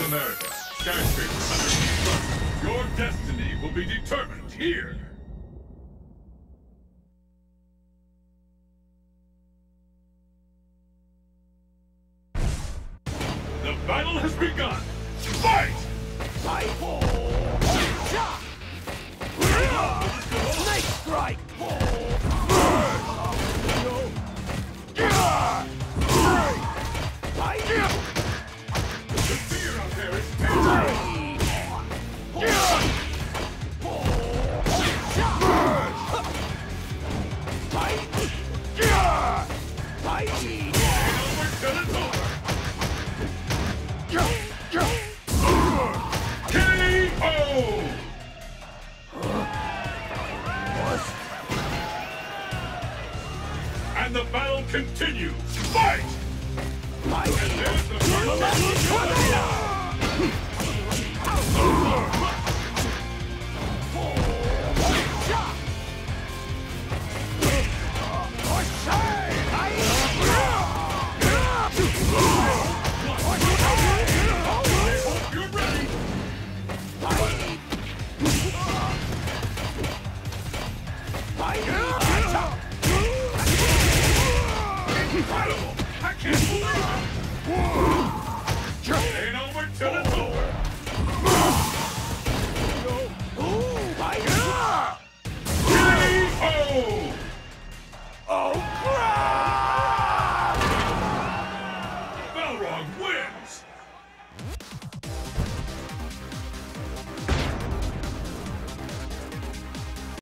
America. Skyscraper under construction. Your destiny will be determined here. The battle has begun. Fight! And the battle continues. Fight! There's Incredible! I can't believe!